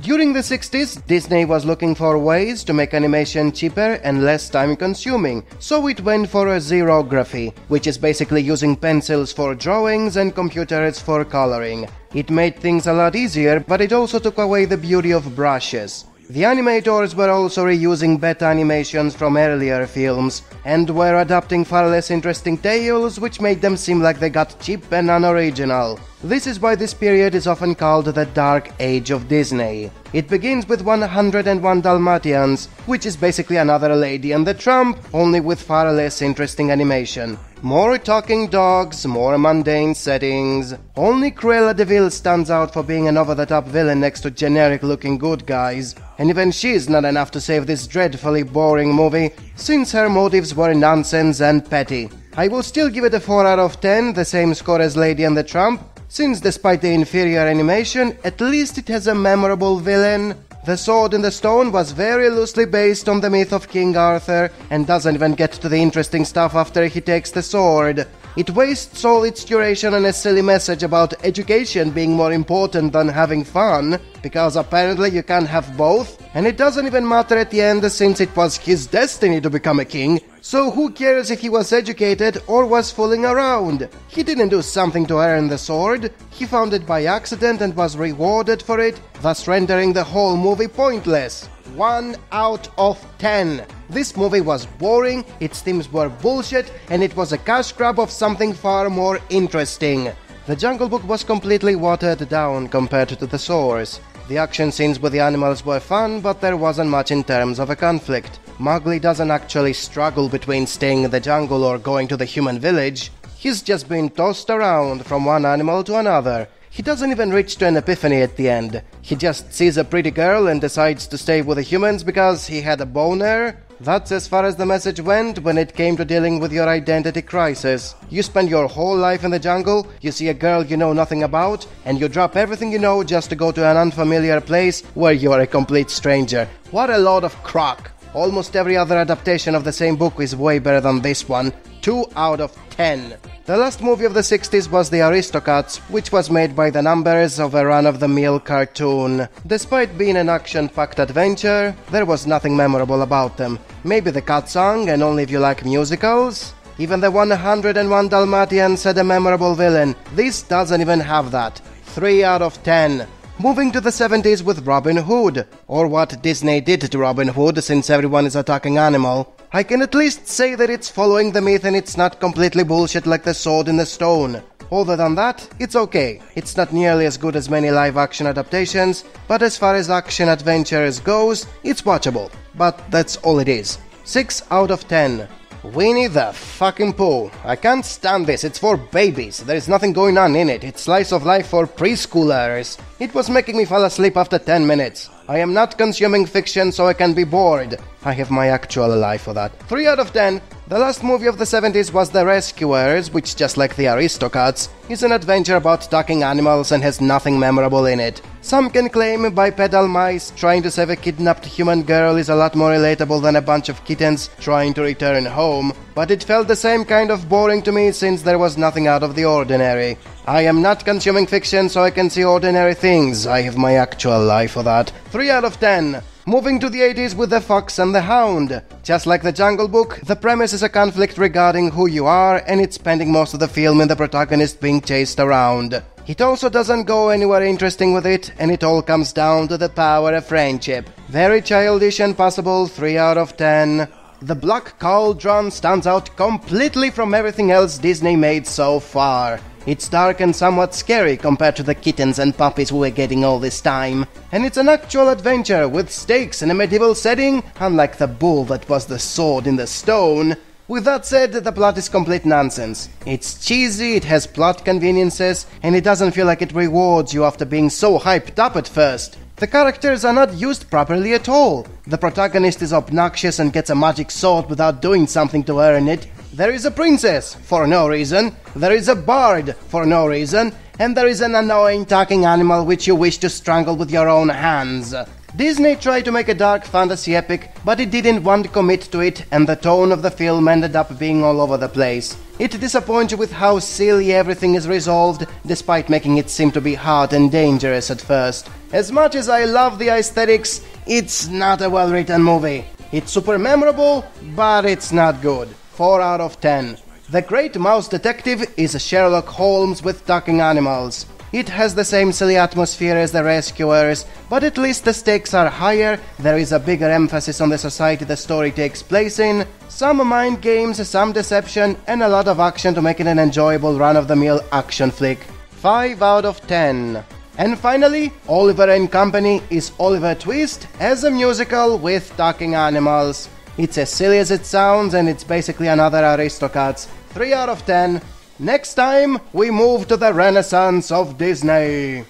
During the 60s, Disney was looking for ways to make animation cheaper and less time consuming, so it went for a xerography, which is basically using pencils for drawings and computers for coloring. It made things a lot easier, but it also took away the beauty of brushes. The animators were also reusing beta animations from earlier films and were adapting far less interesting tales which made them seem like they got cheap and unoriginal. This is why this period is often called the Dark Age of Disney. It begins with 101 Dalmatians, which is basically another Lady and the Tramp, only with far less interesting animation. More talking dogs, more mundane settings. Only Cruella de Vil stands out for being an over the top villain next to generic looking good guys. And even she's not enough to save this dreadfully boring movie, since her motives were nonsense and petty. I will still give it a 4 out of 10, the same score as Lady and the Tramp, since despite the inferior animation, at least it has a memorable villain. The Sword in the Stone was very loosely based on the myth of King Arthur and doesn't even get to the interesting stuff after he takes the sword. It wastes all its duration on a silly message about education being more important than having fun, because apparently you can't have both, and it doesn't even matter at the end since it was his destiny to become a king, so who cares if he was educated or was fooling around? He didn't do something to earn the sword, he found it by accident and was rewarded for it, thus rendering the whole movie pointless. 1 out of 10. This movie was boring, its themes were bullshit, and it was a cash grab of something far more interesting. The Jungle Book was completely watered down compared to the source. The action scenes with the animals were fun, but there wasn't much in terms of a conflict. Mowgli doesn't actually struggle between staying in the jungle or going to the human village. He's just been tossed around from one animal to another. He doesn't even reach to an epiphany at the end. He just sees a pretty girl and decides to stay with the humans because he had a boner. That's as far as the message went when it came to dealing with your identity crisis. You spend your whole life in the jungle, you see a girl you know nothing about, and you drop everything you know just to go to an unfamiliar place where you are a complete stranger. What a load of crock! Almost every other adaptation of the same book is way better than this one. 2 out of 10. The last movie of the 60s was The Aristocats, which was made by the numbers of a run of the mill cartoon. Despite being an action packed adventure, there was nothing memorable about them. Maybe the cat song, and only if you like musicals? Even the 101 Dalmatians had a memorable villain. This doesn't even have that. 3 out of 10. Moving to the 70s with Robin Hood, or what Disney did to Robin Hood since everyone is a talking animal. I can at least say that it's following the myth and it's not completely bullshit like the sword in the stone. Other than that, it's okay. It's not nearly as good as many live action adaptations, but as far as action adventures goes, it's watchable. But that's all it is. 6 out of 10. Winnie the fucking Pooh. I can't stand this. It's for babies. There is nothing going on in it. It's slice of life for preschoolers. It was making me fall asleep after 10 minutes. I am not consuming fiction so I can be bored. I have my actual life for that. 3 out of 10. The last movie of the 70s was The Rescuers, which, just like The Aristocats, is an adventure about talking animals and has nothing memorable in it. Some can claim bipedal mice trying to save a kidnapped human girl is a lot more relatable than a bunch of kittens trying to return home, but it felt the same kind of boring to me since there was nothing out of the ordinary. I am not consuming fiction so I can see ordinary things. I have my actual life for that. 3 out of 10. Moving to the 80s with The Fox and the Hound. Just like the Jungle Book, the premise is a conflict regarding who you are, and it's spending most of the film in the protagonist being chased around. It also doesn't go anywhere interesting with it, and it all comes down to the power of friendship. Very childish and possible, 3 out of 10. The Black Cauldron stands out completely from everything else Disney made so far. It's dark and somewhat scary compared to the kittens and puppies we were getting all this time. And it's an actual adventure with stakes in a medieval setting, unlike the bull that was the sword in the stone. With that said, the plot is complete nonsense. It's cheesy, it has plot conveniences, and it doesn't feel like it rewards you after being so hyped up at first. The characters are not used properly at all. The protagonist is obnoxious and gets a magic sword without doing something to earn it. There is a princess, for no reason. There is a bard, for no reason. And there is an annoying talking animal which you wish to strangle with your own hands. Disney tried to make a dark fantasy epic, but it didn't want to commit to it, and the tone of the film ended up being all over the place. It disappoints you with how silly everything is resolved, despite making it seem to be hard and dangerous at first. As much as I love the aesthetics, it's not a well written movie. It's super memorable, but it's not good. 4 out of 10. The Great Mouse Detective is Sherlock Holmes with talking animals. It has the same silly atmosphere as The Rescuers, but at least the stakes are higher, there is a bigger emphasis on the society the story takes place in, some mind games, some deception, and a lot of action to make it an enjoyable run of the mill action flick. 5 out of 10. And finally, Oliver and Company is Oliver Twist as a musical with talking animals. It's as silly as it sounds, and it's basically another Aristocats. 3 out of 10. Next time, we move to the renaissance of Disney.